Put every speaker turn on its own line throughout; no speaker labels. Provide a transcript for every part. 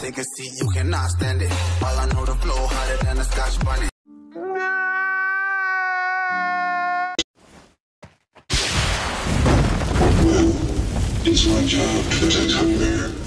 Take a seat, you cannot stand it. All I know, the flow hotter than a scotch bonnet.
It's my job to protect hunger.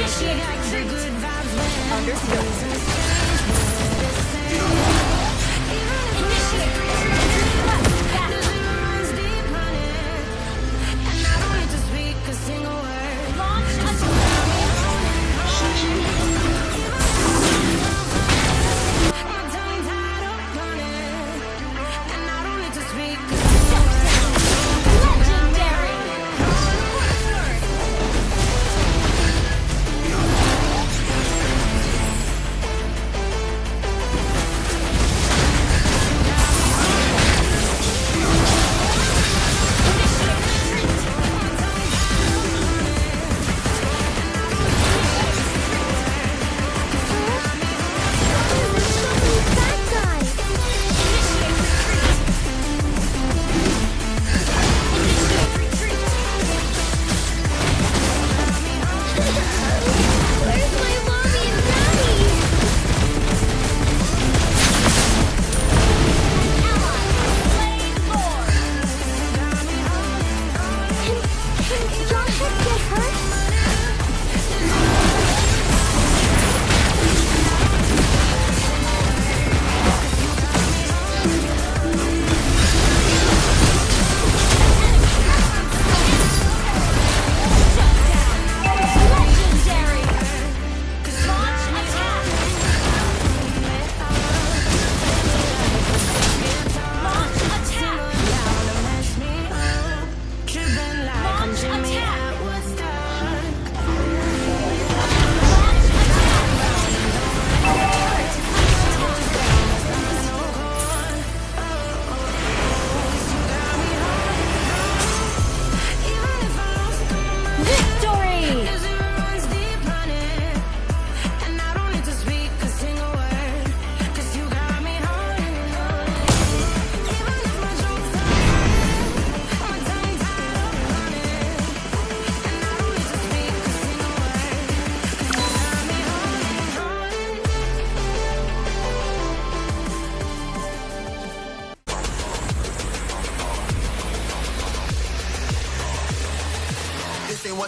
Understood.